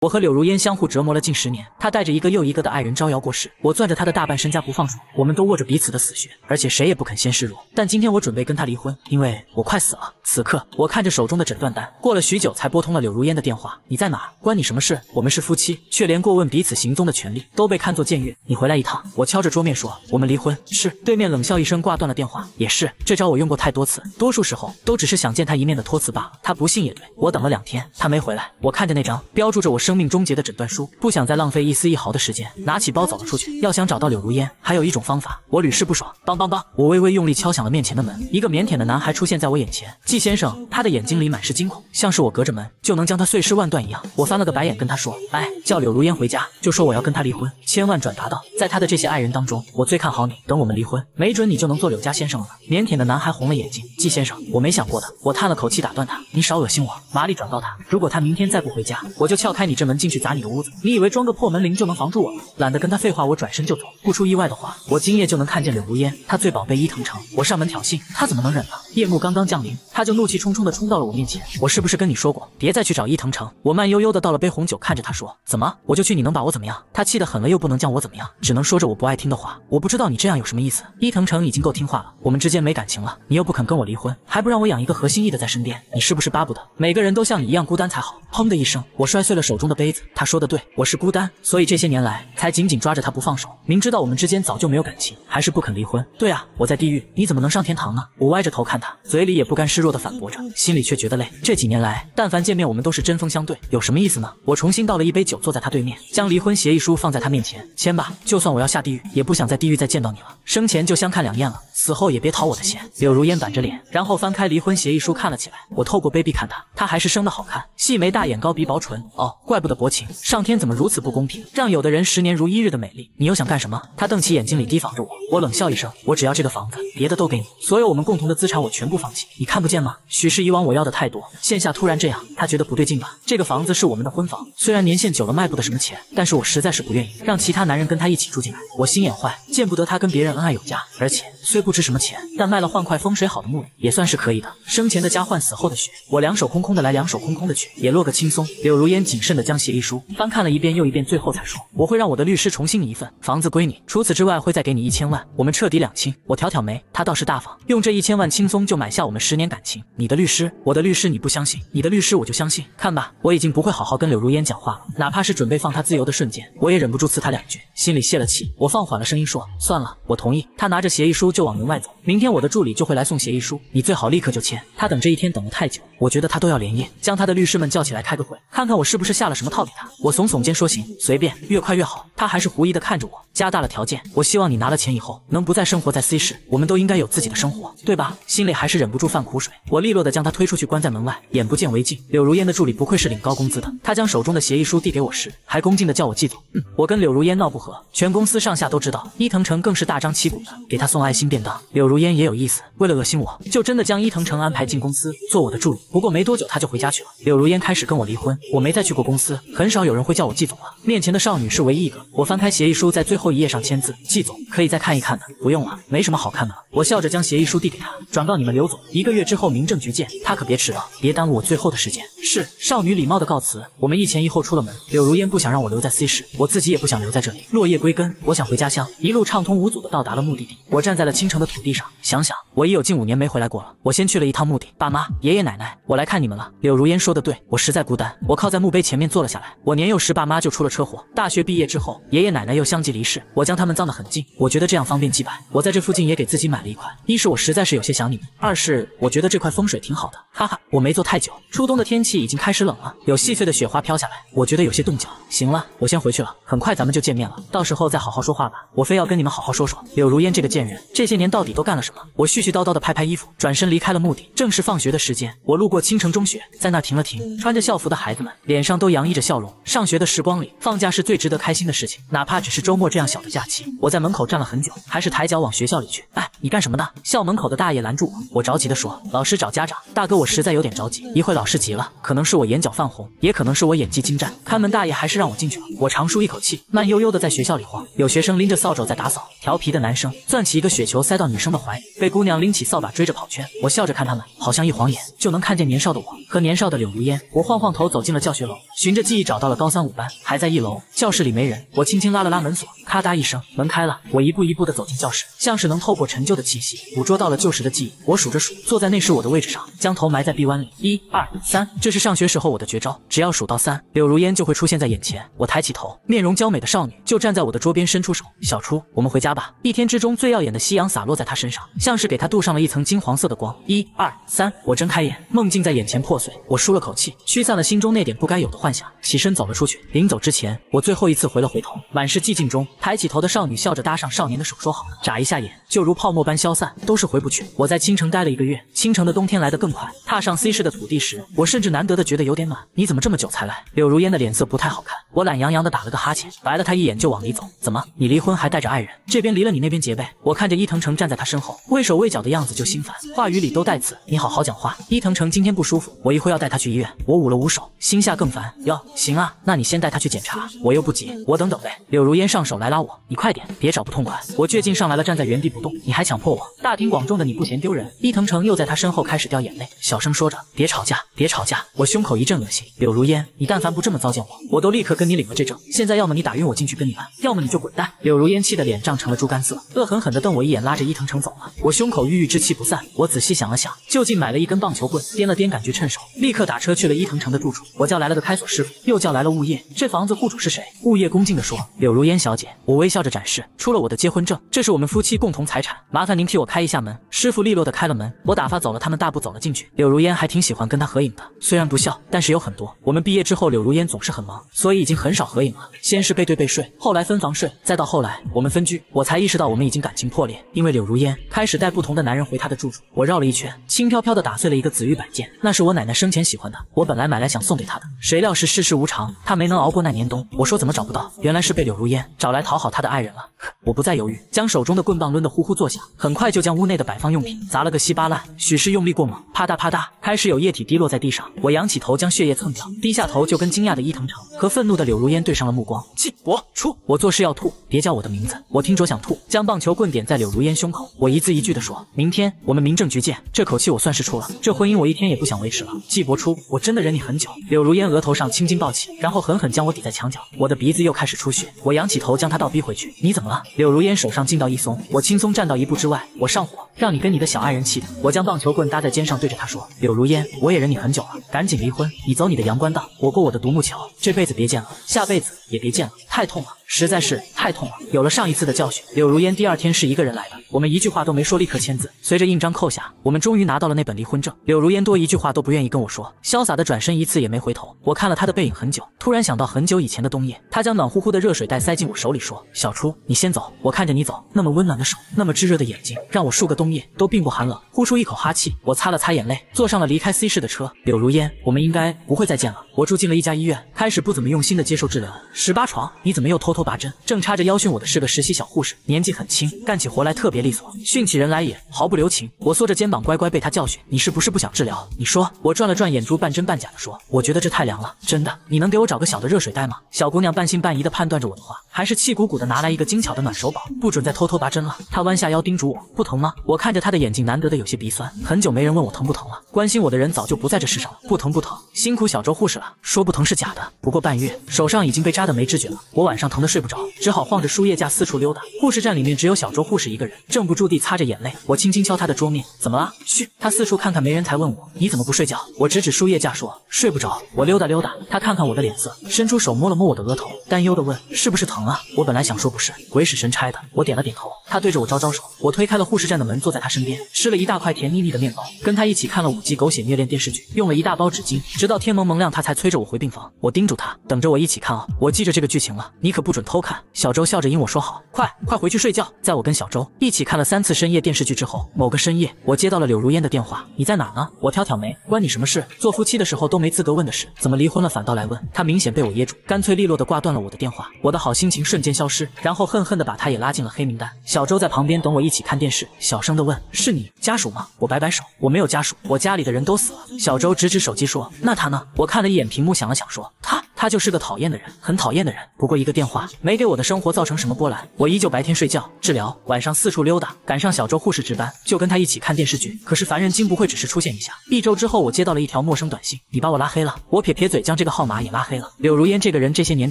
我和柳如烟相互折磨了近十年，她带着一个又一个的爱人招摇过市，我攥着她的大半身家不放手，我们都握着彼此的死穴，而且谁也不肯先示弱。但今天我准备跟她离婚，因为我快死了。此刻，我看着手中的诊断单，过了许久才拨通了柳如烟的电话。你在哪？关你什么事？我们是夫妻，却连过问彼此行踪的权利都被看作僭越。你回来一趟。我敲着桌面说，我们离婚。是。对面冷笑一声，挂断了电话。也是，这招我用过太多次，多数时候都只是想见他一面的托辞罢了。他不信也对。我等了两天，他没回来。我看着那张标注着我是生命终结的诊断。书不想再浪费一丝一毫的时间，拿起包走了出去。要想找到柳如烟，还有一种方法。我屡试不爽。梆梆梆，我微微用力敲响了面前的门。一个腼腆的男孩出现在我眼前。季先生，他的眼睛里满是惊恐，像是我隔着门就能将他碎尸万段一样。我翻了个白眼，跟他说：“哎，叫柳如烟回家，就说我要跟他离婚，千万转达到，在他的这些爱人当中，我最看好你。等我们离婚，没准你就能做柳家先生了。”腼腆的男孩红了眼睛。季先生，我没想过的。我叹了口气，打断他：“你少恶心我。”麻利转告他：“如果他明天再不回家，我就撬开你这门进去砸你的屋子。你以为装个？”破门铃就能防住我？懒得跟他废话，我转身就走。不出意外的话，我今夜就能看见柳如烟，她最宝贝伊藤城。我上门挑衅，他怎么能忍呢？夜幕刚刚降临，他就怒气冲冲地冲到了我面前。我是不是跟你说过，别再去找伊藤城？我慢悠悠地倒了杯红酒，看着他说：“怎么，我就去，你能把我怎么样？”他气得狠了，又不能将我怎么样，只能说着我不爱听的话。我不知道你这样有什么意思。伊藤城已经够听话了，我们之间没感情了，你又不肯跟我离婚，还不让我养一个合心意的在身边，你是不是巴不得每个人都像你一样孤单才好？砰的一声，我摔碎了手中的杯子。他说的对，我是孤单，所以这些年来。才紧紧抓着他不放手，明知道我们之间早就没有感情，还是不肯离婚。对啊，我在地狱，你怎么能上天堂呢？我歪着头看他，嘴里也不甘示弱的反驳着，心里却觉得累。这几年来，但凡见面，我们都是针锋相对，有什么意思呢？我重新倒了一杯酒，坐在他对面，将离婚协议书放在他面前，签吧。就算我要下地狱，也不想在地狱再见到你了。生前就相看两厌了，死后也别讨我的嫌。柳如烟板着脸，然后翻开离婚协议书看了起来。我透过杯壁看他，他还是生的好看，细眉大眼，高鼻薄唇。哦，怪不得薄情，上天怎么如此不公平，让有的人十年如一日的。美丽，你又想干什么？他瞪起眼睛里提防着我，我冷笑一声，我只要这个房子，别的都给你，所有我们共同的资产我全部放弃，你看不见吗？许是以往我要的太多，现下突然这样，他觉得不对劲吧？这个房子是我们的婚房，虽然年限久了卖不得什么钱，但是我实在是不愿意让其他男人跟他一起住进来，我心眼坏，见不得他跟别人恩爱有加，而且虽不值什么钱，但卖了换块风水好的墓地也算是可以的。生前的家换死后的血，我两手空空的来，两手空空的去，也落个轻松。柳如烟谨慎的将协议书翻看了一遍又一遍，最后才说，我会让我的律师重。新拟一份房子归你，除此之外会再给你一千万，我们彻底两清。我挑挑眉，他倒是大方，用这一千万轻松就买下我们十年感情。你的律师，我的律师，你不相信？你的律师我就相信。看吧，我已经不会好好跟柳如烟讲话了，哪怕是准备放她自由的瞬间，我也忍不住刺她两句，心里泄了气。我放缓了声音说，算了，我同意。他拿着协议书就往门外走，明天我的助理就会来送协议书，你最好立刻就签。他等这一天等了太久，我觉得他都要连夜将他的律师们叫起来开个会，看看我是不是下了什么套给他。我耸耸肩说行，随便，越快越好。他还是狐疑的看着我。加大了条件，我希望你拿了钱以后能不再生活在 C 市，我们都应该有自己的生活，对吧？心里还是忍不住犯苦水。我利落的将他推出去，关在门外，眼不见为净。柳如烟的助理不愧是领高工资的，他将手中的协议书递给我时，还恭敬的叫我季总。我跟柳如烟闹不和，全公司上下都知道。伊藤城更是大张旗鼓的给他送爱心便当。柳如烟也有意思，为了恶心我，就真的将伊藤城安排进公司做我的助理。不过没多久他就回家去了。柳如烟开始跟我离婚，我没再去过公司，很少有人会叫我季总了。面前的少女是唯一一个。我翻开协议书，在最后一页上签字。季总可以再看一看的，不用了，没什么好看的。我笑着将协议书递给他，转告你们刘总，一个月之后民政局见，他可别迟到，别耽误我最后的时间。是少女礼貌的告辞，我们一前一后出了门。柳如烟不想让我留在 C 市，我自己也不想留在这里。落叶归根，我想回家乡，一路畅通无阻的到达了目的地。我站在了倾城的土地上，想想我已有近五年没回来过了。我先去了一趟墓地，爸妈、爷爷奶奶，我来看你们了。柳如烟说的对，我实在孤单。我靠在墓碑前面坐了下来。我年幼时爸妈就出了车祸，大学毕业之后，爷爷奶奶又相继离世，我将他们葬得很近。我觉得这样方便祭拜。我在这附近也给自己买了一块，一是我实在是有些想你们，二是我觉得这块风水挺好的。哈哈，我没坐太久，初冬的天气已经开始冷了，有细碎的雪花飘下来，我觉得有些冻脚。行了，我先回去了，很快咱们就见面了，到时候再好好说话吧。我非要跟你们好好说说柳如烟这个贱人，这些年到底都干了什么？我絮絮叨叨的拍拍衣服，转身离开了墓地。正是放学的时间，我路过青城中学，在那停了停，穿着校服的孩子们脸上都洋溢着笑容。上学的时光里，放假是最值得开心的事情，哪怕只是周末这样小的假期。我在门口站了很久，还是抬脚往学校里去。哎，你干什么呢？校门口的大爷拦住我，我着急的说：“老师找家长。”大哥，我实在有点着急。一会老师急了，可能是我眼角泛红，也可能是我演技精湛。看门大爷还是让我进去了。我长舒一口气，慢悠悠的在学校里晃。有学生拎着扫帚在打扫，调皮的男生攥起一个雪球塞到女生的怀里，被姑娘拎起扫把追着跑圈。我笑着看他们，好像一晃眼就能看见年少的我和年少的柳如烟。我晃晃头走进了教学楼，循着记忆找到了高三五班，还在一楼。教室里没人，我轻轻拉了拉门锁，咔嗒一声，门开了。我一步一步的走进教室，像是能透过陈旧的气息捕捉到了旧时的记忆。我数着数，坐在那时我的位置上，将头埋在臂弯里。一二三，这是上学时候我的绝招，只要数到三，柳如烟就会出现在眼前。我抬起头，面容娇美的少女就站在我的桌边，伸出手，小初，我们回家吧。一天之中最耀眼的夕阳洒落在她身上，像是给她镀上了一层金黄色的光。一二三，我睁开眼，梦境在眼前破碎，我舒了口气，驱散了心中那点不该有的幻想，起身走了出去。临走之前，我最后一次回了回头，满是寂静中，抬起头的少女笑着搭上少年的手，说好。眨一下眼，就如泡沫般消散，都是回不去。我在青城待了一个月，青城的冬天来得更快。踏上 C 市的土地时，我甚至难得的觉得有点暖。你怎么这么久才来？柳如烟的脸色不太好看，我懒洋洋的打了个哈欠，白了她一眼就往里走。怎么，你离婚还带着爱人？这边离了，你那边结呗。我看着伊藤城站在他身后，畏手畏脚的样子就心烦，话语里都带刺。你好好讲话。伊藤城今天不舒服，我一会要带他去医院。我捂了捂手，心下更烦。哟，行啊，那你先带他去检查，我又不急，我等等呗。柳如烟上手来拉我，你快点，别找不痛快。我倔劲上来了，站在原地不动。你还强迫我？大庭广众的你不嫌丢人？伊藤城又在他身后开始掉眼泪，小声说着，别吵架，别吵架。我胸口一阵恶心。柳如烟，你但凡不这么糟践我，我都立刻跟你领了这证。现在要么你打晕我进去跟你玩，要么你就滚蛋。柳如烟气得脸涨成了猪肝色，恶狠狠地瞪我一眼，拉着伊藤城走了。我胸口郁郁之气不散。我仔细想了想，就近买了一根棒球棍，掂了掂感觉趁手，立刻打车去了伊藤城的住处。我叫来了个开锁师傅，又叫来了物业。这房子户主是谁？物业恭敬地说：“柳如烟小姐。”我微笑着展示出了我的结婚证，这是我们夫妻共同财产，麻烦您替我开一下门。师傅利落地开了门，我打发走了他们，大步走了进去。柳如烟还挺喜欢跟他合影的，虽然不笑，但是有很多。我们毕业之后，柳如烟总是很忙，所以已经很少合影了。先是背对背睡，后来分房睡，再到后来我们分居，我才意识到我们已经感情破裂，因为柳如烟开始带不同的男人回她的住处。我绕了一圈，轻飘飘地打碎了一个紫玉摆件，那是我奶奶生前喜欢的，我本来买来想送给她的，谁料是世事无常，他没能熬过那年冬。我说怎么找不到，原来是被柳如烟找来讨好她的爱人了。我不再犹豫，将手中的棍棒抡得呼呼作响，很快就将屋内的摆放用品砸了个稀巴烂。许是用力过猛，啪嗒啪嗒，开始有液体滴落在地上。我仰起头将血液蹭掉，低下头就跟惊讶的伊藤城和愤怒的柳如烟对上了目光。气我出，我做事要吐，别叫我的名字。我听着想吐，将棒球棍点在柳如烟胸口，我一字一句的说：明天我们民政局见。这口气我算是出了，这婚姻我一天也不想维持了。季伯初，我真的忍你很久。柳如烟额头上青筋暴起，然后狠狠将我抵在墙角，我的鼻子又开始出血。我仰起头将他倒逼回去。你怎么了？柳如烟手上劲道一松，我轻松站到一步之外。我上火，让你跟你的小爱人气的。我将棒球棍搭在肩上，对着他说：柳如烟，我也忍你很久了，赶紧离婚，你走你的阳关道，我过我的独木桥，这辈子别见了，下辈子也别见了，太痛了。实在是太痛了。有了上一次的教训，柳如烟第二天是一个人来的，我们一句话都没说，立刻签字。随着印章扣下，我们终于拿到了那本离婚证。柳如烟多一句话都不愿意跟我说，潇洒的转身，一次也没回头。我看了她的背影很久，突然想到很久以前的冬夜，她将暖乎乎的热水袋塞进我手里，说：“小初，你先走，我看着你走，那么温暖的手，那么炙热的眼睛，让我数个冬夜都并不寒冷。”呼出一口哈气，我擦了擦眼泪，坐上了离开 C 市的车。柳如烟，我们应该不会再见了。我住进了一家医院，开始不怎么用心的接受治疗。十八床，你怎么又偷偷偷拔针？正插着腰训我的是个实习小护士，年纪很轻，干起活来特别利索，训起人来也毫不留情。我缩着肩膀乖乖被他教训。你是不是不想治疗？你说。我转了转眼珠，半真半假的说，我觉得这太凉了，真的。你能给我找个小的热水袋吗？小姑娘半信半疑的判断着我的话，还是气鼓鼓的拿来一个精巧的暖手宝，不准再偷偷拔针了。她弯下腰叮嘱我，不疼吗？我看着她的眼睛，难得的有些鼻酸。很久没人问我疼不疼了，关心我的人早就不在这世上了。不疼不疼，辛苦小周护士了。说不疼是假的，不过半月，手上已经被扎得没知觉了。我晚上疼的睡不着，只好晃着输液架四处溜达。护士站里面只有小周护士一个人，正不住地擦着眼泪。我轻轻敲她的桌面，怎么了？嘘，她四处看看没人才问我，你怎么不睡觉？我指指输液架说，睡不着。我溜达溜达，她看看我的脸色，伸出手摸了摸我的额头，担忧的问，是不是疼啊？我本来想说不是，鬼使神差的，我点了点头。她对着我招招手，我推开了护士站的门，坐在她身边，吃了一大块甜腻腻的面包，跟她一起看了五集狗血虐恋电视剧，用了一大包纸巾，直到天蒙蒙亮，她才催着我回病房。我叮嘱她，等着我一起看啊，我记着这个剧情了，你可不准准偷看。小周笑着应我说好，快快回去睡觉。在我跟小周一起看了三次深夜电视剧之后，某个深夜，我接到了柳如烟的电话，你在哪呢？我挑挑眉，关你什么事？做夫妻的时候都没资格问的事，怎么离婚了反倒来问？他明显被我噎住，干脆利落的挂断了我的电话，我的好心情瞬间消失，然后恨恨的把他也拉进了黑名单。小周在旁边等我一起看电视，小声的问：“是你家属吗？”我摆摆手，我没有家属，我家里的人都死了。小周指指手机说：“那他呢？”我看了一眼屏幕，想了想说：“他。”他就是个讨厌的人，很讨厌的人。不过一个电话没给我的生活造成什么波澜，我依旧白天睡觉治疗，晚上四处溜达，赶上小周护士值班，就跟他一起看电视剧。可是烦人精不会只是出现一下。一周之后，我接到了一条陌生短信，你把我拉黑了。我撇撇嘴，将这个号码也拉黑了。柳如烟这个人这些年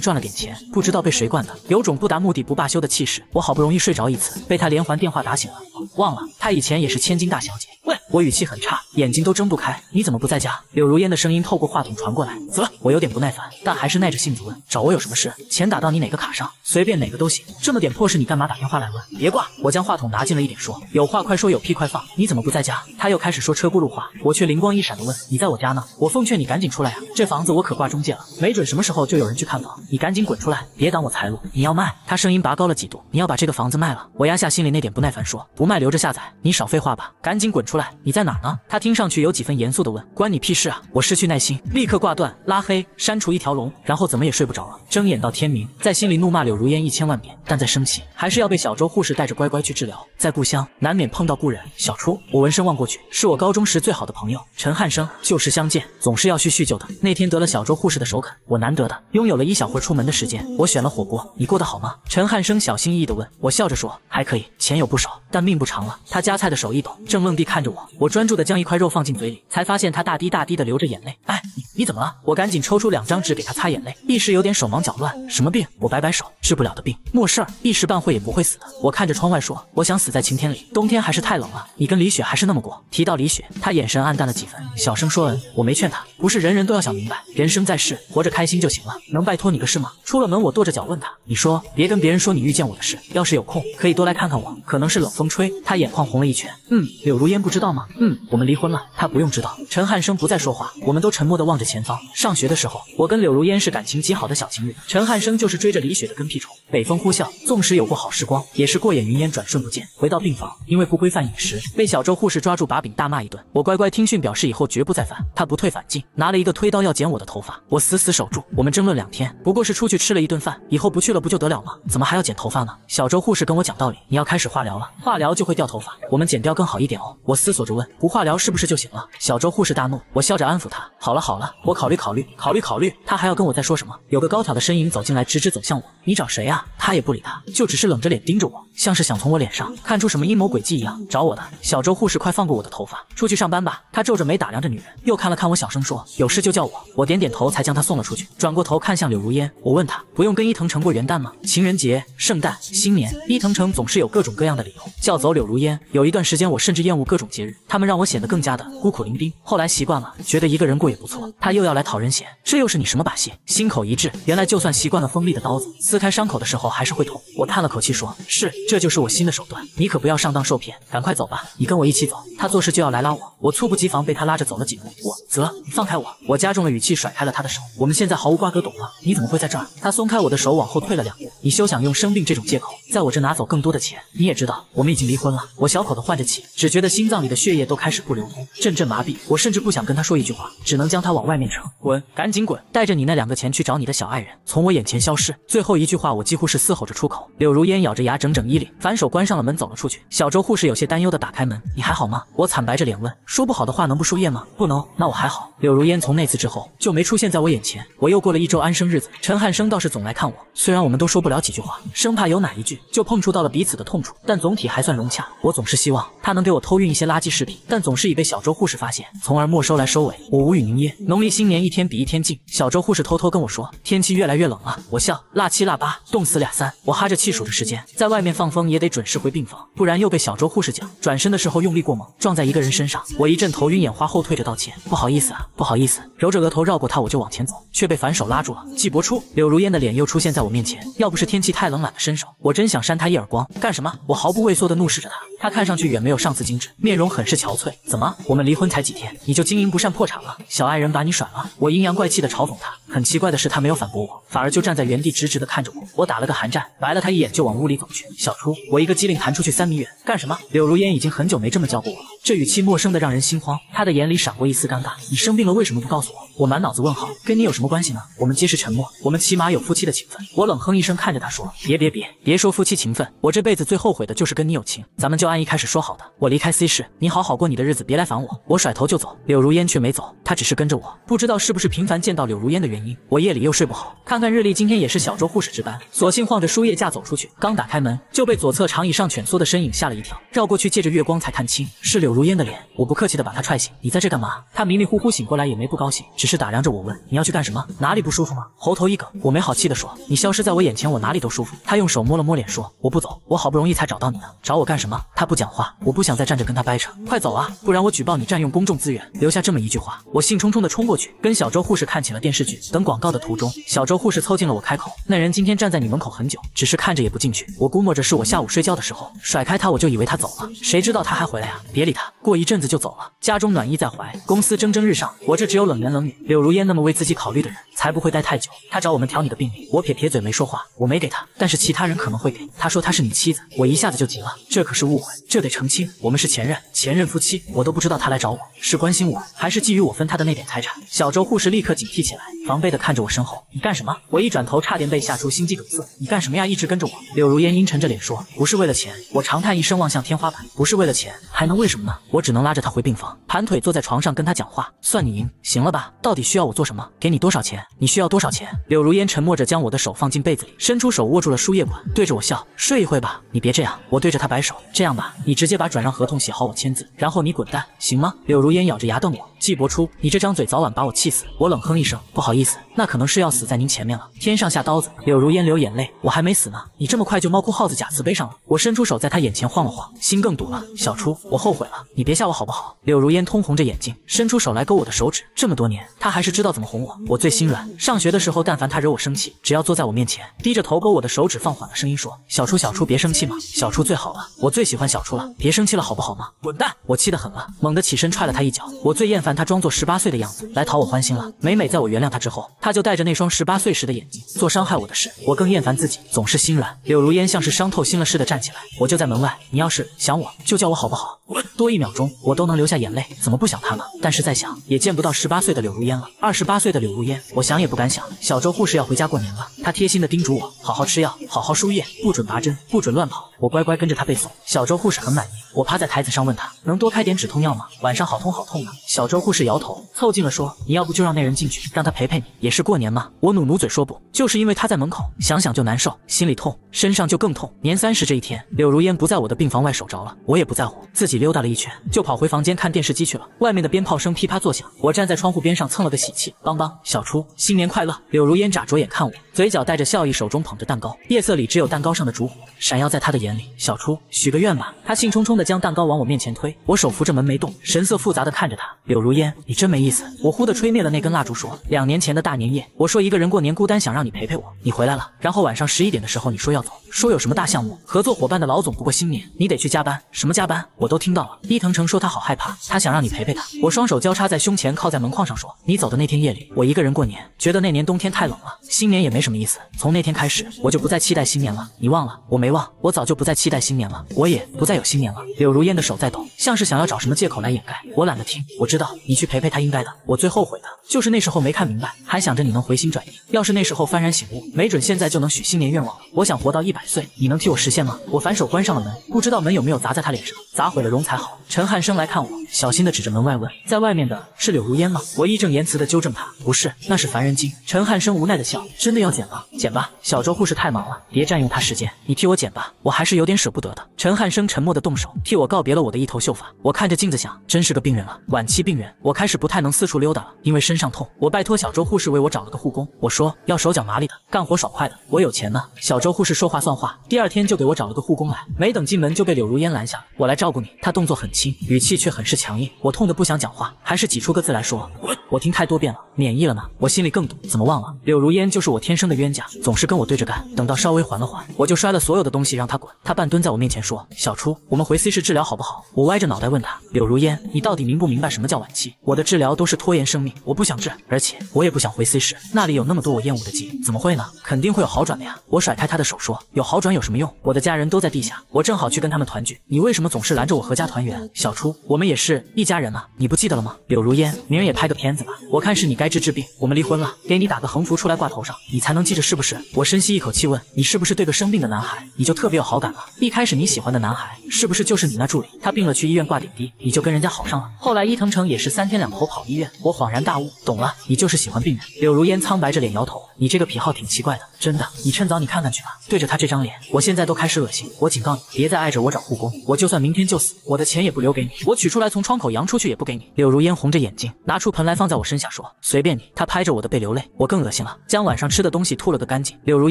赚了点钱，不知道被谁惯的，有种不达目的不罢休的气势。我好不容易睡着一次，被他连环电话打醒了。忘了，他以前也是千金大小姐。喂，我语气很差，眼睛都睁不开。你怎么不在家？柳如烟的声音透过话筒传过来。啧，我有点不耐烦，但还是耐着性子问：找我有什么事？钱打到你哪个卡上？随便哪个都行。这么点破事，你干嘛打电话来问？别挂，我将话筒拿近了一点说：有话快说，有屁快放。你怎么不在家？他又开始说车轱辘话，我却灵光一闪的问：你在我家呢？我奉劝你赶紧出来啊！这房子我可挂中介了，没准什么时候就有人去看房。你赶紧滚出来，别挡我财路。你要卖？他声音拔高了几度。你要把这个房子卖了？我压下心里那点不耐烦说：不卖留着下载。你少废话吧，赶紧滚出来！你在哪呢？他听上去有几分严肃的问：关你屁事啊！我失去耐心，立刻挂断、拉黑、删除一条龙，然后怎么也睡不着了，睁眼到天明，在心里怒骂柳如烟一千万遍，但再生气还是要被小周护士带着乖乖去治疗。在故乡难免碰到故人，小初，我闻声望过去，是我高中时最好的朋友陈汉生。旧时相见，总是要叙叙旧的。那天得了小周护士的首肯，我难得的拥有了一小会出门的时间。我选了火锅，你过得好吗？陈汉生小心翼翼地问。我笑着说还可以，钱有不少，但命不长了。他夹菜的手一抖，正愣地看着我。我专注地将一块肉放进嘴里，才发现他大滴大滴地流着眼泪。哎，你你怎么了？我赶紧抽出两张纸给他擦眼泪，一时有点手忙脚乱。什么病？我摆摆手，治不了的病，没事儿，一时半会也不会死的。我看着窗外说，我想死在晴天里，冬天还是太冷了。你跟李雪还是那么过。提到李雪，他眼神暗淡了几分，小声说：“嗯，我没劝他，不是人人都要想明白，人生在世，活着开心就行了。能拜托你个事吗？”出了门，我跺着脚问他：“你说，别跟别人说你遇见我的事，要是有空，可以多来看看我。可能是冷风吹。”他眼眶红了一圈。嗯，柳如烟不知道吗？嗯，我们离婚了。他不用知道。陈汉生不再说话，我们都沉默地望着前方。上学的时候，我跟柳如烟是感情极好的小情侣，陈汉生就是追着李雪的跟屁虫。北风呼啸，纵使有过好时光，也是过眼云烟，转瞬不见。回到病房，因为不规范饮食，被小周护士抓住把柄大骂一顿。我乖乖听训，表示以后绝不再犯。他不退反进，拿了一个推刀要剪我的头发，我死死守住。我们争论两天，不过是出去吃了一顿饭，以后不去了不就得了吗？怎么还要剪头发呢？小周护士跟我讲道理，你要开始化疗了，化疗就会掉头发，我们剪掉更好一点哦。我思索着问，不化疗是不是就行了？小周护士大怒，我笑着安抚他，好了好了，我考虑考虑，考虑考虑。他还要跟我再说什么？有个高挑的身影走进来，直直走向你找谁啊？他也不理他，就只是冷着脸盯着我，像是想从我脸上看出什么阴谋诡计一样。找我的，小周护士，快放过我的头发，出去上班吧。他皱着眉打量着女人，又看了看我，小声说，有事就叫我。我点点头，才将他送了出去。转过头看向柳如烟，我问他，不用跟伊藤城过元旦吗？情人节、圣诞、新年，伊藤城总是有各种各样的理由叫走柳如烟。有一段时间，我甚至厌恶各种节日，他们让我显得更加的孤苦伶仃。后来习惯了，觉得一个人过也不错。他又要来讨人嫌，这又是你什么把戏？心口一滞，原来就算习惯了锋利的刀子，撕开伤口的时候还是会痛。我叹了口气说，是，这就是我新的手段。你可不要上当受骗，赶快走吧，你跟我一起走。他做事就要来拉我，我猝不及防被他拉着走了几步。我啧，你放开我！我加重了语气甩开了他的手。我们现在毫无瓜葛，懂吗？你怎么会在这儿？他松开我的手，往后退了两步。你休想用生病这种借口，在我这拿走更多的钱。你也知道，我们已经离婚了。我小口的换着气，只觉得心脏里的血液都开始不流通，阵阵麻痹。我甚至不想跟他说一句话，只能将他往外面扯。滚，赶紧滚！带着你那两个钱去找你的小爱人，从我眼前消失。最后一句话，我几乎是嘶吼着出口。柳如烟咬着牙，整整衣领，反手关上了门，走了出去。小周护士有些担忧的打开门，你还好吗？我惨白着脸问，说不好的话能不输液吗？不能，那我还好。柳如烟从那次之后就没出现在我眼前。我又过了一周安生日子，陈汉生倒是总来看我，虽然我们都说不了几句话，生怕有哪一句就碰触到了彼此的痛处，但总体还算融洽。我总是希望他能给我偷运一些垃圾食品，但总是已被小周护士发现，从而没收来收尾。我无语凝噎。农历新年一天比一天近，小周护士偷偷跟我说，天气越来越冷了。我笑，腊七腊八，冻死俩三。我哈着气数着时间，在外面放风也得准时回病房，不然又被小周护士讲，转身的时候用力过猛，撞在一个人身上。我一阵头晕眼花，后退着道歉，不好意思啊，不好意思。揉着额头绕过他，我就往前走，却被反手拉住了。季伯初，柳如烟的脸又出现在我面前。要不是天气太冷，懒得伸手，我真想扇他一耳光。干什么？我毫不畏缩地怒视着他。他看上去远没有上次精致，面容很是憔悴。怎么，我们离婚才几天，你就经营不善破产了？小爱人把你甩了？我阴阳怪气地嘲讽他。很奇怪的是，他没有反驳我，反而就站在原地直直地看着我。我打了个寒战，白了他一眼，就往屋里走去。小初，我一个机灵弹出去三米远，干什么？柳如烟已经很久没这么叫过我了，这语气陌生的让人心慌。他的眼里闪过一丝尴尬。你生病了，为什么不告诉我？我满脑子问号，跟你有什么关系呢？我们皆是沉默，我们起码有夫妻的情分。我冷哼一声，看着他说：别别别，别说夫妻情分，我这辈子最后悔的就是跟你有情。咱们就按一开始说好的，我离开 C 市，你好好。过你的日子，别来烦我。我甩头就走，柳如烟却没走，她只是跟着我。不知道是不是频繁见到柳如烟的原因，我夜里又睡不好。看看日历，今天也是小周护士值班，索性晃着输液架走出去。刚打开门，就被左侧长椅上蜷缩的身影吓了一跳，绕过去借着月光才看清是柳如烟的脸。我不客气的把她踹醒，你在这干嘛？她迷迷糊糊醒过来也没不高兴，只是打量着我问你要去干什么？哪里不舒服吗？喉头一梗，我没好气地说你消失在我眼前，我哪里都舒服。他用手摸了摸脸说我不走，我好不容易才找到你的，找我干什么？他不讲话，我不想再站着跟他掰扯，快走啊，不然我举报你占用公众资源。留下这么一句话，我兴冲冲地冲过去，跟小周护士看起了电视剧。等广告的途中，小周护士凑近了我开口，那人今天站在你门口很久，只是看着也不进去。我估摸着是我下午睡觉的时候甩开他，我就以为他走了，谁知道他还回来啊？别理他，过一阵子就走了。家中暖意在怀，公司蒸蒸日上，我这只有冷言冷语。柳如烟那么为自己考虑的人，才不会待太久。他找我们调你的病历，我撇撇嘴没说话，我没给他，但是其他人可能会给。他说他是你妻子，我一下子就急了，这可是误会，这得澄清。我们是前任，前任夫妻，我都不知道他来找我是关心我，还是觊觎我分他的那点财产。小周护士立刻警惕起来，防备的看着我身后，你干什么？我一转头，差点被吓出心肌梗塞。你干什么呀？一直跟着我。柳如烟阴沉着脸说，不是为了钱。我长叹一声，望向天花板，不是为了钱，还能为什么呢？我只能拉着他回病房，盘腿坐在床上跟他讲话。算你赢，行了吧？到底需要我做什么？给你多少钱？你需要多少钱？柳如烟沉默着将我的手放进被子里，伸出手握住了输液管，对着我笑，睡一会吧。你别这样。我对着他摆手，这样吧，你直接把转让合同写好，我签字，然后你滚蛋，行吗？柳如烟咬着牙瞪我。季伯初，你这张嘴早晚把我气死！我冷哼一声，不好意思，那可能是要死在您前面了。天上下刀子，柳如烟流眼泪，我还没死呢，你这么快就猫哭耗子假慈悲上了。我伸出手在他眼前晃了晃，心更堵了。小初，我后悔了，你别吓我好不好？柳如烟通红着眼睛，伸出手来勾我的手指。这么多年，他还是知道怎么哄我，我最心软。上学的时候，但凡他惹我生气，只要坐在我面前，低着头勾我的手指，放缓了声音说：“小初，小初，别生气嘛，小初最好了，我最喜欢小初了，别生气了好不好嘛？”滚蛋！我气得很了，猛地起身踹了他一脚。我最厌烦他装作十八岁。的样子来讨我欢心了。每每在我原谅他之后，他他就带着那双十八岁时的眼睛做伤害我的事。我更厌烦自己总是心软。柳如烟像是伤透心了似的站起来，我就在门外。你要是想我，就叫我好不好？多一秒钟，我都能流下眼泪。怎么不想他呢？但是再想，也见不到十八岁的柳如烟了。二十八岁的柳如烟，我想也不敢想。小周护士要回家过年了，她贴心的叮嘱我，好好吃药，好好输液，不准拔针，不准乱跑。我乖乖跟着她背诵。小周护士很满意。我趴在台子上问她，能多开点止痛药吗？晚上好痛好痛啊！小周护士摇头。凑近了说：“你要不就让那人进去，让他陪陪你，也是是过年吗。”我努努嘴说不，就是因为他在门口，想想就难受，心里痛，身上就更痛。年三十这一天，柳如烟不在我的病房外守着了，我也不在乎，自己溜达了一圈，就跑回房间看电视机去了。外面的鞭炮声噼啪作响，我站在窗户边上蹭了个喜气。邦邦，小初，新年快乐！柳如烟眨着眼看我，嘴角带着笑意，手中捧着蛋糕，夜色里只有蛋糕上的烛火闪耀在他的眼里。小初，许个愿吧。他兴冲冲地将蛋糕往我面前推，我手扶着门没动，神色复杂的看着他。柳如烟，你真没意思。我忽地吹灭了那根蜡烛，说：“两年前的大年夜，我说一个人过年孤单，想让你陪陪我，你回来了。然后晚上十一点的时候，你说要走，说有什么大项目，合作伙伴的老总不过新年，你得去加班。什么加班？我都听到了。伊藤诚说他好害怕，他想让你陪陪他。我双手交叉在胸前，靠在门框上说：你走的那天夜里，我一个人过年，觉得那年冬天太冷了，新年也没什么意思。从那天开始，我就不再期待新年了。你忘了？我没忘，我早就不再期待新年了，我也不再有新年了。柳如烟的手在抖，像是想要找什么借口来掩盖。我懒得听，我知道你去陪陪他应该的。我最后悔的就是那时候没看明白，还想想着你能回心转意。要是那时候幡然醒悟，没准现在就能许新年愿望了。我想活到一百岁，你能替我实现吗？我反手关上了门，不知道门有没有砸在他脸上，砸毁了容才好。陈汉生来看我，小心的指着门外问：“在外面的是柳如烟吗？”我义正言辞的纠正他：“不是，那是凡人精。”陈汉生无奈的笑：“真的要剪吗？剪吧。小周护士太忙了，别占用她时间，你替我剪吧。我还是有点舍不得的。”陈汉生沉默的动手，替我告别了我的一头秀发。我看着镜子想，真是个病人了，晚期病人。我开始不太能四处溜达了，因为身上痛。我拜托小周护士为我找了个护工，我说要手脚麻利的，干活爽快的。我有钱呢。小周护士说话算话，第二天就给我找了个护工来。没等进门就被柳如烟拦下，我来照顾你。她动作很轻，语气却很是强硬。我痛得不想讲话，还是挤出个字来说：滚我听太多遍了，免疫了呢。我心里更堵，怎么忘了？柳如烟就是我天生的冤家，总是跟我对着干。等到稍微缓了缓，我就摔了所有的东西让他滚。他半蹲在我面前说：小初，我们回 C 市治疗好不好？我歪着脑袋问他：柳如烟，你到底明不明白什么叫晚期？我的治疗都是拖延生命，我不想治，而且我也不想回。C 室，那里有那么多我厌恶的记忆，怎么会呢？肯定会有好转的呀！我甩开他的手说，有好转有什么用？我的家人都在地下，我正好去跟他们团聚。你为什么总是拦着我合家团圆？小初，我们也是一家人啊，你不记得了吗？柳如烟，明儿也拍个片子吧，我看是你该治治病。我们离婚了，给你打个横幅出来挂头上，你才能记着是不是？我深吸一口气问，你是不是对个生病的男孩你就特别有好感了？一开始你喜欢的男孩是不是就是你那助理？他病了去医院挂点滴，你就跟人家好上了。后来伊藤诚也是三天两头跑医院，我恍然大悟，懂了，你就是喜欢病人。柳如烟苍白着脸摇头，你这个癖好挺奇怪的，真的，你趁早你看看去吧。对着他这张脸，我现在都开始恶心。我警告你，别再碍着我找护工，我就算明天就死，我的钱也不留给你。我取出来从窗口扬出去也不给你。柳如烟红着眼睛，拿出盆来放在我身下，说随便你。他拍着我的背流泪，我更恶心了，将晚上吃的东西吐了个干净。柳如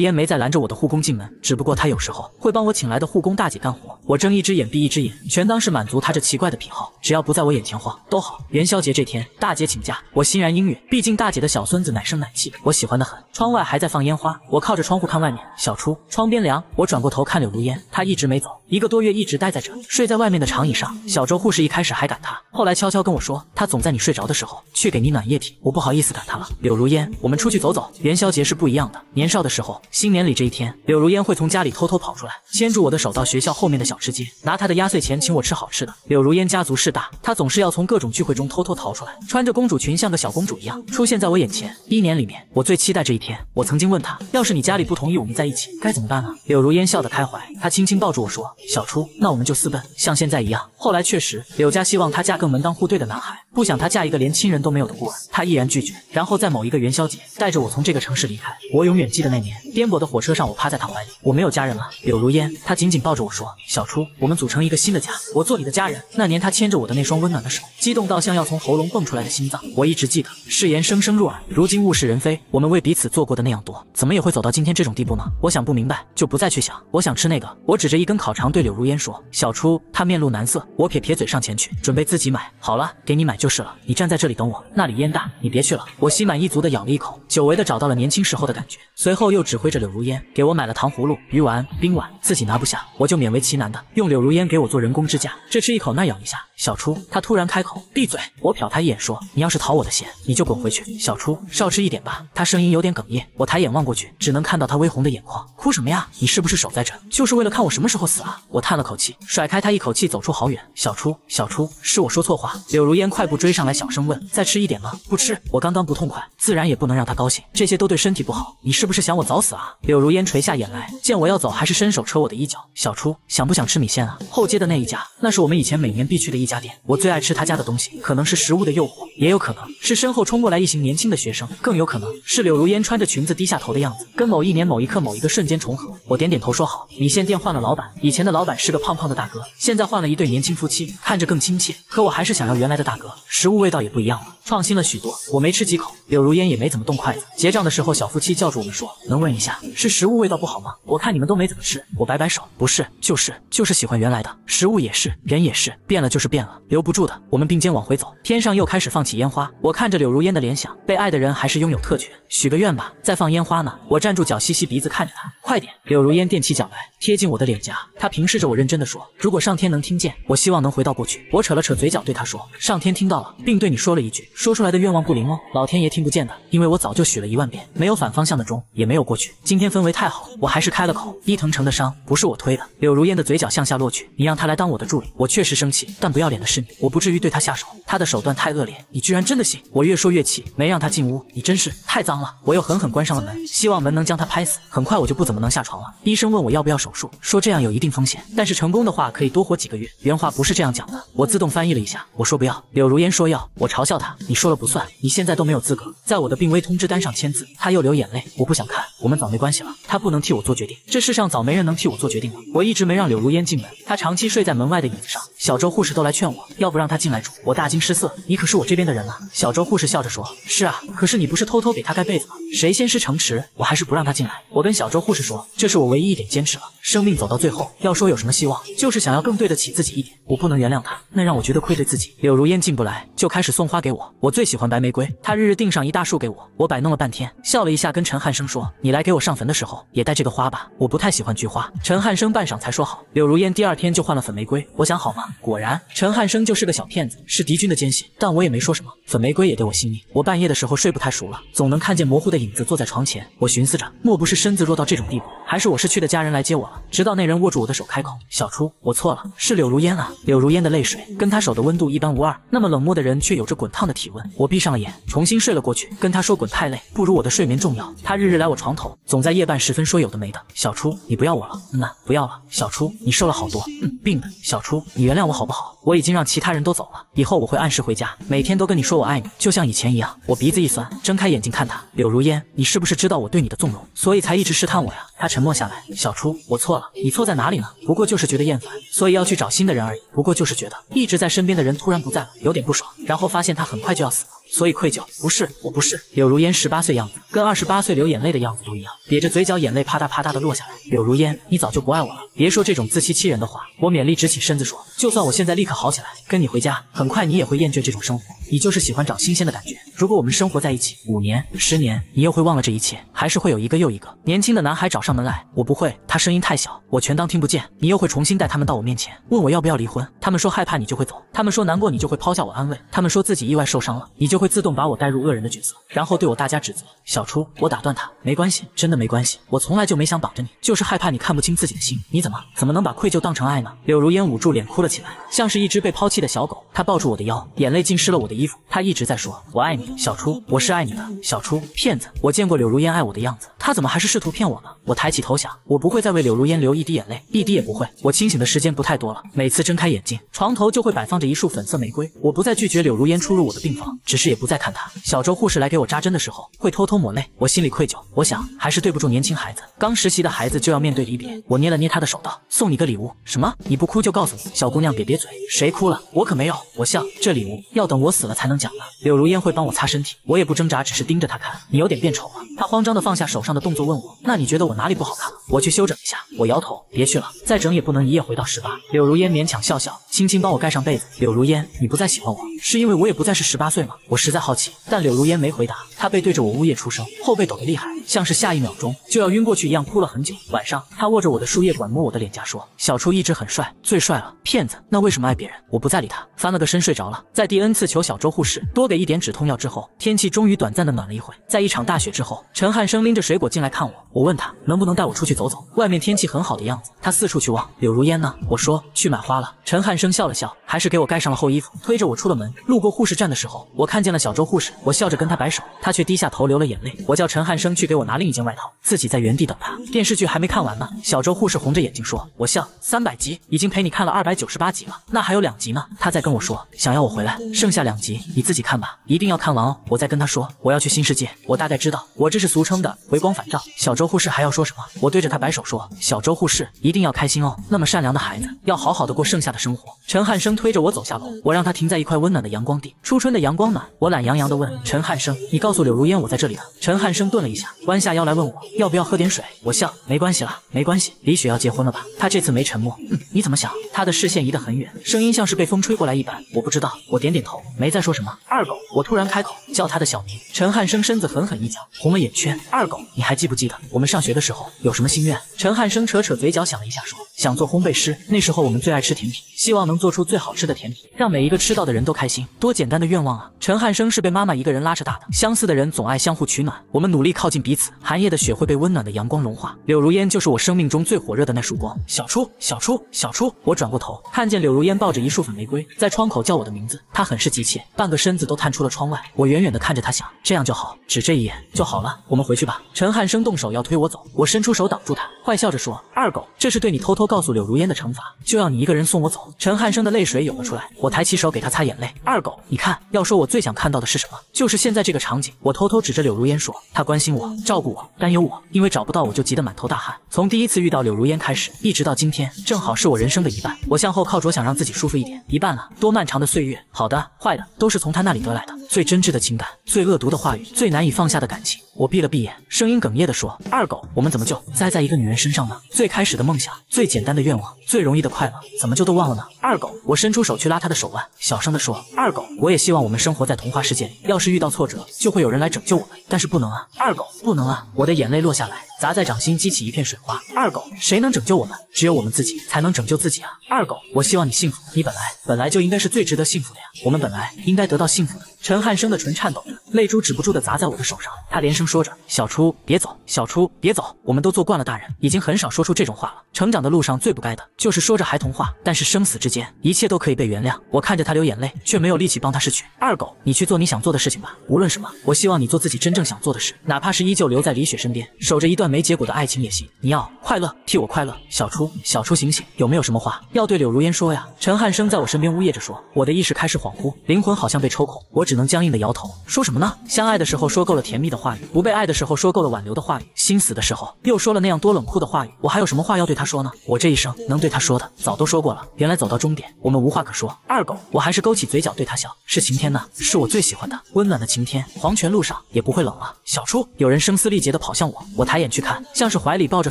烟没再拦着我的护工进门，只不过她有时候会帮我请来的护工大姐干活，我睁一只眼闭一只眼，全当是满足她这奇怪的癖好。只要不在我眼前晃都好。元宵节这天，大姐请假，我欣然应允。毕竟大姐的小孙子呢奶声奶气，我喜欢的很。窗外还在放烟花，我靠着窗户看外面。小初，窗边凉。我转过头看柳如烟，她一直没走，一个多月一直待在这，睡在外面的长椅上。小周护士一开始还赶她，后来悄悄跟我说，她总在你睡着的时候去给你暖液体。我不好意思赶她了。柳如烟，我们出去走走。元宵节是不一样的。年少的时候，新年里这一天，柳如烟会从家里偷偷跑出来，牵住我的手到学校后面的小吃街，拿她的压岁钱请我吃好吃的。柳如烟家族势大，她总是要从各种聚会中偷偷逃出来，穿着公主裙，像个小公主一样出现在我眼前。一年里面，我最期待这一天。我曾经问她，要是你家里不同意我们在一起，该怎么办啊？柳如烟笑得开怀，她轻轻抱住我说：“小初，那我们就私奔，像现在一样。”后来确实，柳家希望她嫁个门当户对的男孩，不想她嫁一个连亲人都没有的孤儿，她毅然拒绝。然后在某一个元宵节，带着我从这个城市离开。我永远记得那年颠簸的火车上，我趴在她怀里，我没有家人了。柳如烟，她紧紧抱着我说：“小初，我们组成一个新的家，我做你的家人。”那年她牵着我的那双温暖的手，激动到像要从喉咙蹦出来的心脏。我一直记得誓言声声入耳。如今物是人非，我们为彼此做过的那样多，怎么也会走到今天这种地步呢？我想不明白，就不再去想。我想吃那个。我指着一根烤肠对柳如烟说：“小初。”他面露难色。我撇撇嘴上前去，准备自己买。好了，给你买就是了。你站在这里等我，那里烟大，你别去了。我心满意足地咬了一口，久违地找到了年轻时候的感觉。随后又指挥着柳如烟给我买了糖葫芦、鱼丸、冰碗，自己拿不下，我就勉为其难的用柳如烟给我做人工支架，这吃一口那咬一下。小初，她突然开口：“闭嘴！”我瞟她一眼说：“你要是讨我的嫌，你就滚回去。”小初，少吃一点吧。她声音有点哽咽，我抬眼望过去，只能看到她微红的眼眶。哭什么呀？你是不是守在这，就是为了看我什么时候死啊？我叹了口气，甩开她，一口气走出好远。小初，小初，是我说错话。柳如烟快步追上来，小声问：“再吃一点吗？”不吃。我刚刚不痛快，自然也不能让她高兴，这些都对身体不好。你是不是想我早死啊？柳如烟垂下眼来，见我要走，还是伸手扯我的衣角。小初，想不想吃米线啊？后街的那一家，那是我们以前每年必去的一家店，我最爱吃他家的东西。可能是食物的诱惑，也有可能是身后冲过来一行年轻的学生，更有可能是柳如烟穿着裙子低下头的样子，跟某一年某一刻某一个瞬间重合。我点点头说好。米线店换了老板，以前的老板是个胖胖的大哥，现在换了一对年轻夫妻，看着更亲切。可我还是想要原来的大哥，食物味道也不一样了，创新了许多。我没吃几口，柳如烟也没怎么动筷子。结账的时候，小夫妻叫住我们说：“能问一下，是食物味道不好吗？我看你们都没怎么吃。”我摆摆手，不是，就是就是喜欢原来的。食物也是，人也是，变了就是变了，留不住的。我们并肩往回走，天上又开始放起烟花。我看着柳如烟的脸，想被爱的人还是拥有特权。许个愿吧，在放烟花呢。我站住脚，吸吸鼻子，看着他，快点。柳如烟踮起脚来，贴近我的脸颊。她平视着我，认真的说：“如果上天能听见，我希望能回到过去。”我扯了扯嘴角，对她说：“上天听到了，并对你说了一句，说出来的愿望不灵哦，老天爷听不见的，因为我早就许了一万遍，没有反方向的钟，也没有过去。今天氛围太好，我还是开了口。伊藤诚的伤不是我推的。”柳如烟的嘴角向下落去，你让他来当我的助理，我确实生气，但不要脸的是你，我不至于对他下手。他的手段太恶劣，你居然真的信？我越说越气，没让他进屋，你真是太脏了。我又狠狠关上了门，希望门能将他拍死。很快我就不怎么能下床了。医生问我要不要手术，说这样有一定风险，但是成功的话可以多活几个月。原话不是这样讲的，我自动翻译了一下，我说不要。柳如烟说要，我嘲笑他，你说了不算，你现在都没有资格在我的病危通知单上签字。他又流眼泪，我不想看，我们早没关系了，他不能替我做决定，这世上早没人能替我做决定了。我一直没让柳如烟进门，她长期睡在门外的椅子上，小周护士都来劝我，要不让他进来住。我大惊失色，你可是我这边的人啊！小周护士笑着说，是啊，可是你不是偷偷给他盖被子吗？谁先失城池，我还是不让他进来。我跟小周护士说，这是我唯一一点坚持了，生命走到最后，要说有什么希望，就是想要更对得起自己一点。我不能原谅他，那让我觉得愧对自己。柳如烟进不来，就开始送花给我，我最喜欢白玫瑰，她日日订上一大束给我。我摆弄了半天，笑了一下，跟陈汉生说，你来给我上坟的时候也带这个花吧，我不太喜欢菊花。陈汉生半晌才说好。柳如烟第二天就换了粉玫瑰，我想好吗？果然，陈汉生就是个小骗子，是敌军的奸细。但我也没说什么，粉玫瑰也对我心意。我半夜的时候睡不太熟了，总能看见模糊的影子坐在床前。我寻思着，莫不是身子弱到这种地步，还是我逝去的家人来接我了？直到那人握住我的手开口：“小初，我错了，是柳如烟啊。”柳如烟的泪水跟他手的温度一般无二，那么冷漠的人却有着滚烫的体温。我闭上了眼，重新睡了过去，跟他说：“滚太累，不如我的睡眠重要。”他日日来我床头，总在夜半时分说有的没的。小初，你不要我了？嗯呐，不要了。小初，你瘦了好多。嗯，病的。小初，你原谅我好不好？我已经让其他人都走了，以后我会按时回家，每天都跟你说我爱你，就像以前一样。我鼻子一酸，睁开眼睛看他，柳如烟，你是不是知道我对你的纵容，所以才一直试探我呀？他沉默下来，小初，我错了，你错在哪里呢？不过就是觉得厌烦，所以要去找新的人而已。不过就是觉得一直在身边的人突然不在了，有点不爽，然后发现他很快就要死了。所以愧疚，不是，我不是。柳如烟十八岁样子，跟二十八岁流眼泪的样子都一样，瘪着嘴角，眼泪啪嗒啪嗒的落下来。柳如烟，你早就不爱我了，别说这种自欺欺人的话。我勉力直起身子说，就算我现在立刻好起来，跟你回家，很快你也会厌倦这种生活。你就是喜欢找新鲜的感觉。如果我们生活在一起五年、十年，你又会忘了这一切，还是会有一个又一个年轻的男孩找上门来。我不会，他声音太小，我全当听不见。你又会重新带他们到我面前，问我要不要离婚。他们说害怕你就会走，他们说难过你就会抛下我安慰，他们说自己意外受伤了，你就会自动把我带入恶人的角色，然后对我大加指责。小初，我打断他，没关系，真的没关系，我从来就没想绑着你，就是害怕你看不清自己的心。你怎么怎么能把愧疚当成爱呢？柳如烟捂住脸哭了起来，像是一只被抛弃的小狗。她抱住我的腰，眼泪浸湿了我的衣服。她一直在说：“我爱你，小初，我是爱你的。”小初，骗子！我见过柳如烟爱我的样子，她怎么还是试图骗我呢？我抬起头想，我不会再为柳如烟流一滴眼泪，一滴也不会。我清醒的时间不太多了，每次睁开眼睛，床头就会摆放着一束粉色玫瑰。我不再拒绝柳如烟出入我的病房，只是也不再看她。小周护士来给我扎针的时候，会偷偷抹泪，我心里愧疚。我想还是对不住年轻孩子，刚实习的孩子就要面对离别。我捏了捏他的手道：“送你个礼物。”什么？你不哭就告诉你。小姑娘瘪瘪嘴，谁哭了？我可没有。我笑，这礼物要等我死了才能讲呢。柳如烟会帮我擦身体，我也不挣扎，只是盯着她看。你有点变丑了。她慌张的放下手上的动作，问我：“那你觉得我哪里不好看了？”我去修整一下。我摇头，别去了，再整也不能一夜回到十八。柳如烟勉强笑笑，轻轻帮我盖上被子。柳如烟，你不再喜欢我，是因为我也不再是十八岁吗？我实在好奇。但柳如烟没回答，她背对着我呜咽出声，后背抖得厉害，像是下一秒钟就要晕过去一样，哭了很久。晚上，她握着我的输液管，摸我的脸颊，说：“小初一直很帅，最帅了。”骗子，那为什么爱别人？我不再理他，翻了个身睡着了。在第 N 次求小周护士多给一点止痛药之后，天气终于短暂的暖了一回。在一场大雪之后，陈汉生拎着水果进来看我，我问他能不能带我出去走走，外面天气很好的样子。他四处去望，柳如烟呢？我说去买花了。陈汉生笑了笑，还是给我盖上了厚衣服，推着我出了门。路过护士站的时候，我看见见了小周护士，我笑着跟他摆手，他却低下头流了眼泪。我叫陈汉生去给我拿另一件外套，自己在原地等他。电视剧还没看完呢，小周护士红着眼睛说。我笑，三百集已经陪你看了二百九十八集了，那还有两集呢。他在跟我说想要我回来，剩下两集你自己看吧，一定要看完哦。我在跟他说我要去新世界，我大概知道我这是俗称的回光返照。小周护士还要说什么？我对着他摆手说，小周护士一定要开心哦，那么善良的孩子要好好的过剩下的生活。陈汉生推着我走下楼，我让他停在一块温暖的阳光地，初春的阳光暖。我懒洋洋的问陈汉生，你告诉柳如烟我在这里的。陈汉生顿了一下，弯下腰来问我要不要喝点水。我笑，没关系了，没关系。李雪要结婚了吧？他这次没沉默。嗯，你怎么想？他的视线移得很远，声音像是被风吹过来一般。我不知道。我点点头，没再说什么。二狗，我突然开口叫他的小名。陈汉生身子狠狠一脚，红了眼圈。二狗，你还记不记得我们上学的时候有什么心愿？陈汉生扯扯嘴角，想了一下，说想做烘焙师。那时候我们最爱吃甜品，希望能做出最好吃的甜品，让每一个吃到的人都开心。多简单的愿望啊！陈汉生是被妈妈一个人拉扯大的，相似的人总爱相互取暖。我们努力靠近彼此，寒夜的雪会被温暖的阳光融化。柳如烟就是我生命中最火热的那束光。小初，小初，小初！我转过头，看见柳如烟抱着一束粉玫瑰，在窗口叫我的名字。她很是急切，半个身子都探出了窗外。我远远的看着她，想这样就好，只这一眼就好了。我们回去吧。陈汉生动手要推我走，我伸出手挡住他，坏笑着说：“二狗，这是对你偷偷告诉柳如烟的惩罚，就要你一个人送我走。”陈汉生的泪水涌了出来，我抬起手给他擦眼泪。二狗，你看，要说我最想看到的是什么，就是现在这个场景。我偷偷指着柳如烟说：“他关心我，照顾我，担忧我，因为找不到我就急得满头大汗。从第一次遇到柳如烟开始，一直到今天，正好是我人生的一半。我向后靠着，想让自己舒服一点。一半了，多漫长的岁月，好的、坏的，都是从他那里得来的。最真挚的情感，最恶毒的话语，最难以放下的感情。我闭了闭眼，声音哽咽地说：“二狗，我们怎么就栽在一个女人身上呢？最开始的梦想，最简单的愿望，最容易的快乐，怎么就都忘了呢？”二狗，我伸出手去拉他的手腕，小声地说：“二狗，我也希望我们生活在童话世界里，要是遇到挫折，就会有人来拯救我们，但是不能啊，二狗，不能啊！”我的眼泪落下来，砸在掌心，激起一片水花。二狗，谁能拯救我们？只有我们自己才能拯救自己啊！二狗，我希望你幸福，你本来本来就应该是最值得幸福的呀，我们本来应该得到幸福的。陈汉生的唇颤抖着，泪珠止不住的砸在我的手上，他连声说着：“小初，别走，小初，别走。”我们都做惯了大人，已经很少说出这种话了。成长的路上最不该的就是说着孩童话，但是生死之间，一切都可以被原谅。我看着他流眼泪，却没有力气帮他拭去。二狗，你去做你想做的事情吧，无论什么，我希望你做自己真正想做的事，哪怕是依旧留在李雪身边，守着一段没结果的爱情也行。你要快乐，替我快乐。小初，小初醒醒，有没有什么话要对柳如烟说呀？陈汉生在我身边呜咽着说，我的意识开始恍惚，灵魂好像被抽空，我只能僵硬的摇头。说什么呢？相爱的时候说够了甜蜜的话语，不被爱的时候说够了挽留的话语，心死的时候又说了那样多冷酷的话语，我还有什么话要对他说呢？我这一生能对他说的早都说过了。原来走到终点，我们无话可说。二狗，我还是勾起嘴角对他笑。是晴天呢，是我最喜欢的温暖的晴天，黄泉路上也不会冷了。小初，有人声嘶力竭地跑向我，我抬眼去去看，像是怀里抱着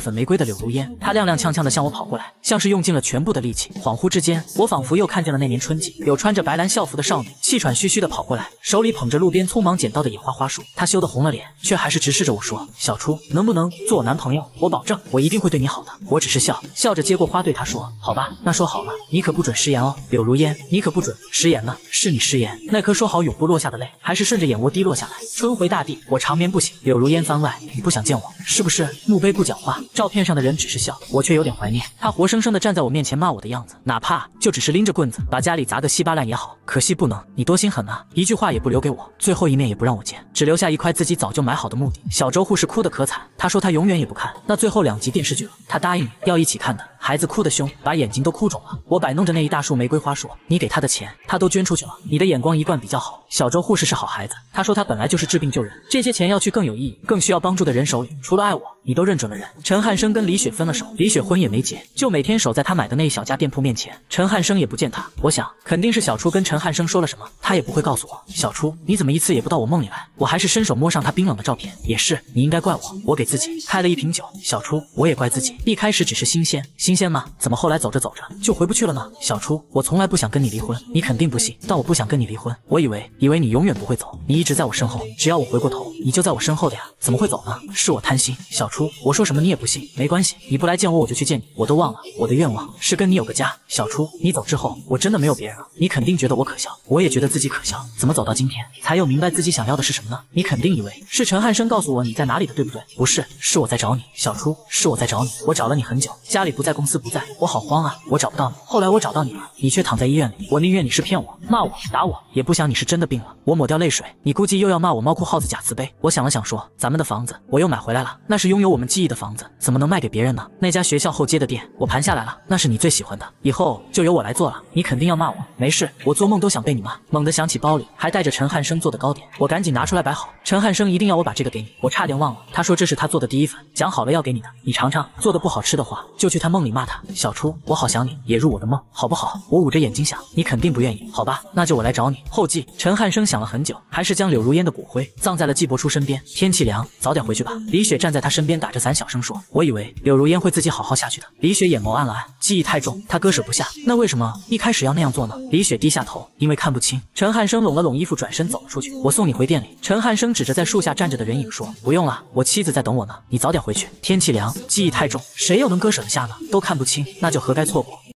粉玫瑰的柳如烟，她踉踉跄跄地向我跑过来，像是用尽了全部的力气。恍惚之间，我仿佛又看见了那年春季，有穿着白蓝校服的少女，气喘吁吁地跑过来，手里捧着路边匆忙捡到的野花花束。她羞得红了脸，却还是直视着我说：“小初，能不能做我男朋友？我保证，我一定会对你好的。”我只是笑笑着接过花，对她说：“好吧，那说好了，你可不准食言哦，柳如烟，你可不准食言呢。是你食言，那颗说好永不落下的泪，还是顺着眼窝滴落下来。春回大地，我长眠不醒。柳如烟番外，你不想见我，是不是？是墓碑不讲话，照片上的人只是笑，我却有点怀念他活生生的站在我面前骂我的样子，哪怕就只是拎着棍子把家里砸个稀巴烂也好。可惜不能，你多心狠啊，一句话也不留给我，最后一面也不让我见，只留下一块自己早就买好的墓地。小周护士哭得可惨，她说她永远也不看那最后两集电视剧了，她答应要一起看的。孩子哭得凶，把眼睛都哭肿了。我摆弄着那一大束玫瑰花说：“你给他的钱，他都捐出去了。你的眼光一贯比较好。”小周护士是好孩子，她说她本来就是治病救人，这些钱要去更有意义、更需要帮助的人手里。除了爱我，你都认准了人。陈汉生跟李雪分了手，李雪婚也没结，就每天守在他买的那一小家店铺面前。陈汉生也不见他，我想肯定是小初跟陈汉生说了什么，他也不会告诉我。小初，你怎么一次也不到我梦里来？我还是伸手摸上他冰冷的照片。也是，你应该怪我，我给自己开了一瓶酒。小初，我也怪自己，一开始只是新鲜，新鲜吗？怎么后来走着走着就回不去了呢？小初，我从来不想跟你离婚，你肯定不信，但我不想跟你离婚。我以为，以为你永远不会走，你一直在我身后，只要我回过头，你就在我身后的呀，怎么会走呢？是我贪心。小初，我说什么你也不信，没关系，你不来见我，我就去见你。我都忘了，我的愿望是跟你有个家。小初，你走之后，我真的没有别人了，你肯定觉得我可笑，我也觉得自己可笑。怎么走到今天，才又明白自己想要的是什么呢？你肯定以为是陈汉生告诉我你在哪里的，对不对？不是，是我在找你。小初，是我在找你，我找了你很久，家里不在，公司不在，我好慌啊，我找不到你。后来我找到你了，你却躺在医院里，我宁愿你是骗我、骂我、打我，也不想你是真的病了。我抹掉泪水，你估计又要骂我猫哭耗子假慈悲。我想了想说，咱们的房子我又买回来了，那是拥有我们记忆的房子，怎么能卖给别人呢？那家学校后街的店我盘下来了，那是你最喜欢的，以后就由我来做了。你肯定要骂我，没事，我做梦都想被你骂。猛地想起包里还带着陈汉生做的糕点，我赶紧拿出来摆好。陈汉生一定要我把这个给你，我差点忘了，他说这是他做的第一份，讲好了要给你的，你尝尝。做的不好吃的话，就去他梦里骂他。小初，我好想你，也入我的梦，好不好？我捂着眼睛想，你肯定不愿意，好吧？那就我来找你。后记：陈汉生想了很久，还是将柳如烟的骨灰葬在了季伯初身边。天气凉，早点回去吧。李雪站在他身边，打着伞，小声说：“我以为柳如烟会自己好好下去的。”李雪眼眸暗了暗，记忆太重，她割舍不下。那为什么一开始要那样做呢？李雪低下头，因为看不清。陈汉生拢了拢衣服，转身走了出去。我送你回店里。陈汉生指着在树下站着的人影说：“不用了，我妻子在等我呢。你早点回去。天气凉，记忆太重，谁又能割舍得下呢？都看不清，那就何该错过。”